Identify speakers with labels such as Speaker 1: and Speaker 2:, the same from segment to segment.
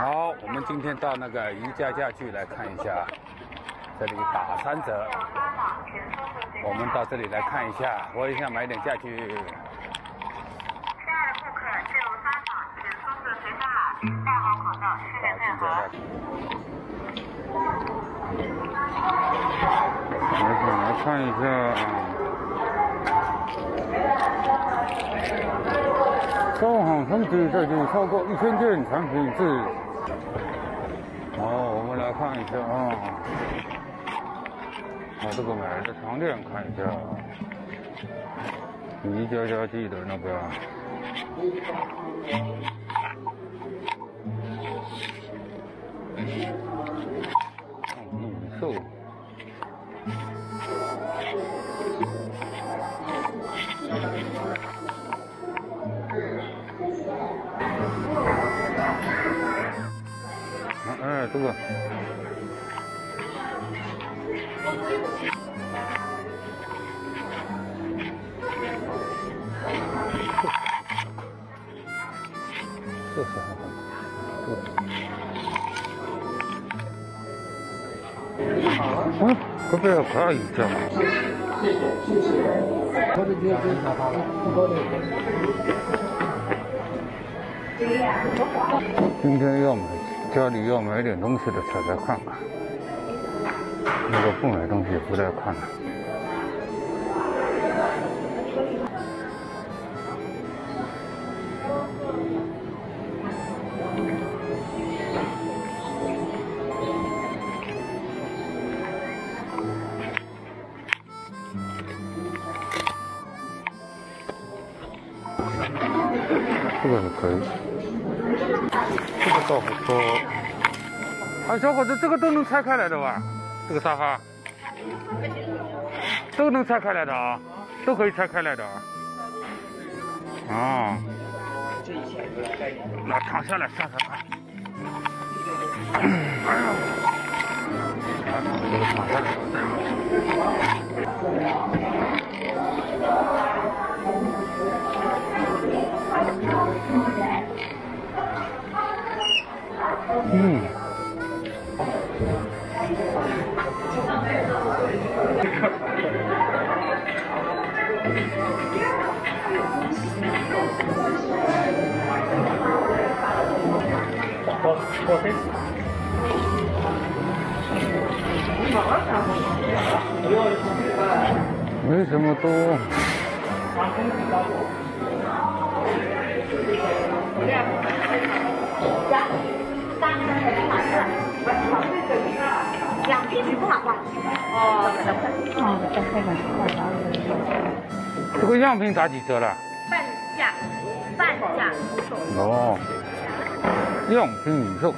Speaker 1: 好，我们今天到那个宜家家具来看一下，这里打三折，我们到这里来看一下，我也想买点家具。亲
Speaker 2: 爱的顾客，进入商场，请出示随身码，戴好口罩，视线配合。
Speaker 1: 来，来看一下，招行升级这就超过一千件产品至。看一下啊，把这个买的床垫看一下，宜家家具的那个，嗯，瘦。嗯，这边可以这样。谢谢谢谢。今天要买。家里要买点东西的，才来看看。如果不买东西，不再看了。这个是可以。这个倒不错。啊，小伙子，这个都能拆开来的吧？这个沙发都能拆开来的啊，都可以拆开来的啊。啊，那躺下来算算看。哎呀，这个躺下来。嗯。我我先。没什么多。
Speaker 2: 两瓶是多少块？哦，再开个。
Speaker 1: 这个样品打几折了？
Speaker 2: 半价，半价出售。哦，
Speaker 1: 样品预售。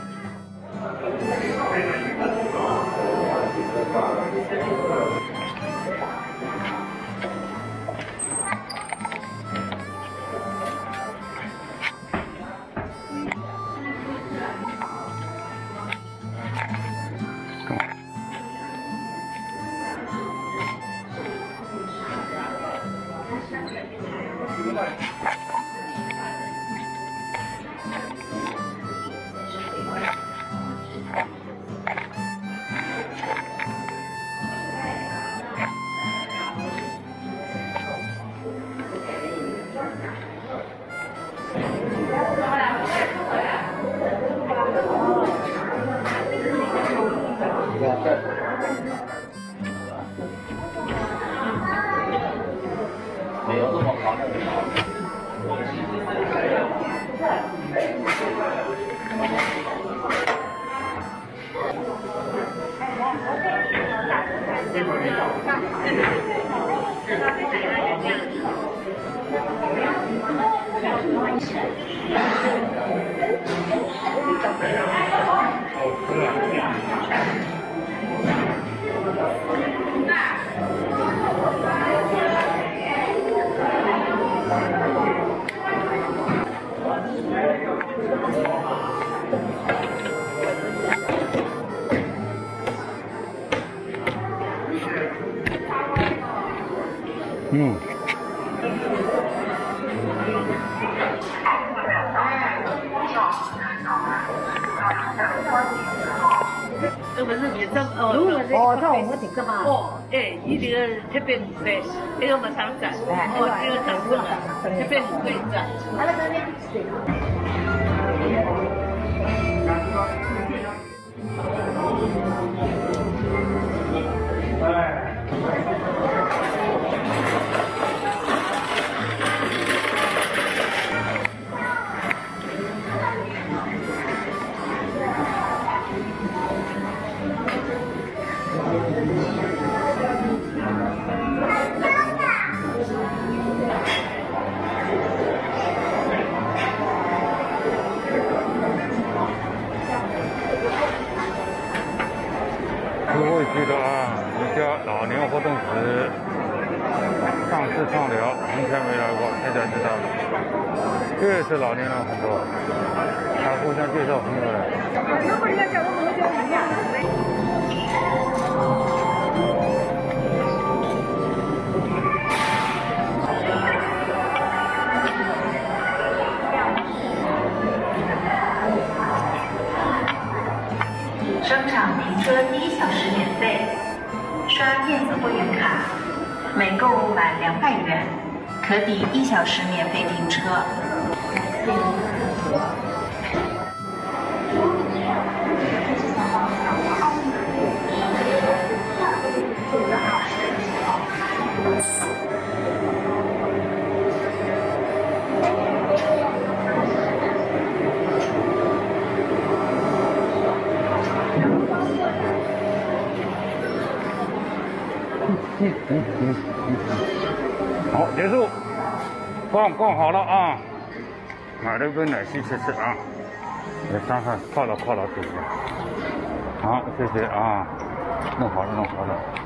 Speaker 1: 这
Speaker 3: 不是你这哦，
Speaker 4: 哦，这我的顶的嘛。
Speaker 3: 哦，哎，你这个特别免费，这个没上涨，我这个涨过了，特别免费
Speaker 4: 的。了，那边。
Speaker 1: 各位记得啊，宜家老年活动室上次畅聊，从前没来过，现在知道了。这是老年人很多，他互相介绍朋友来。
Speaker 2: 每购物满两百元，可抵一小时免费停车。
Speaker 1: 嗯嗯嗯好，结束，逛逛好了啊，买了一杯奶昔吃吃啊，没伤害犒劳犒劳自己。好，谢谢啊，弄好了，弄好了。